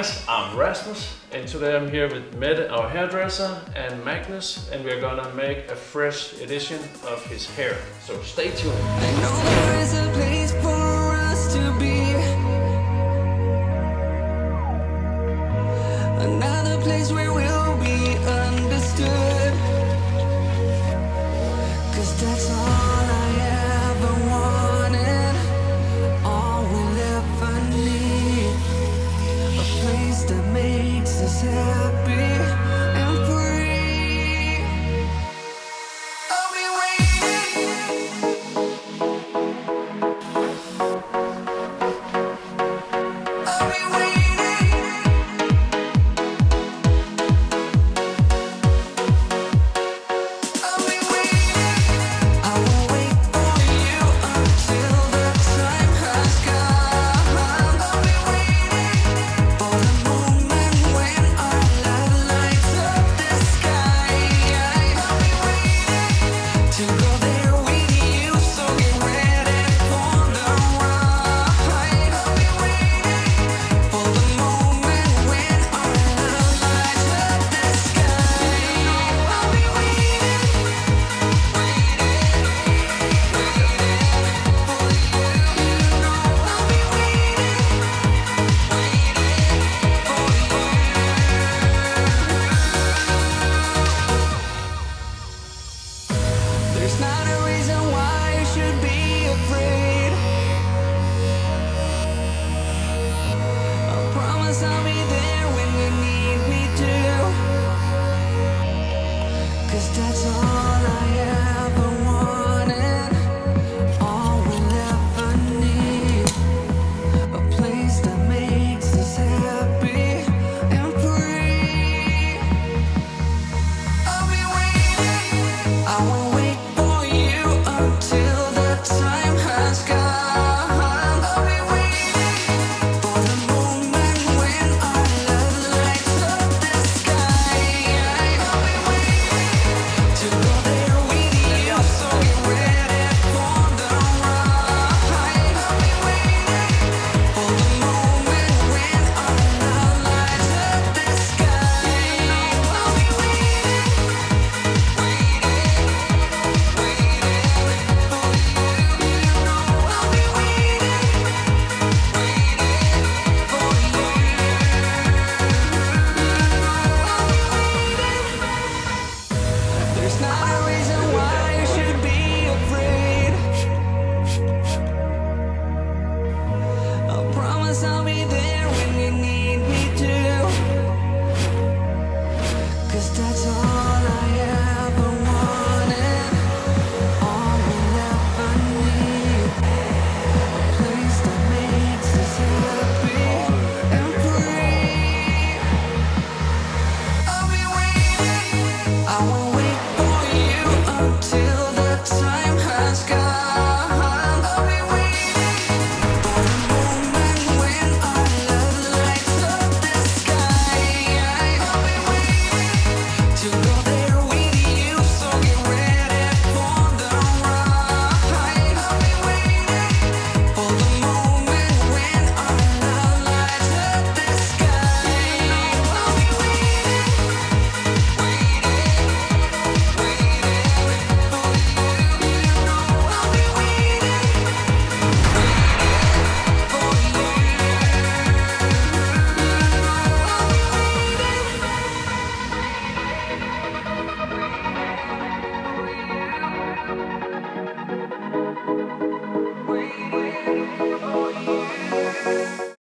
guys, I'm Rasmus and today I'm here with Mette, our hairdresser, and Magnus and we're gonna make a fresh edition of his hair. So stay tuned.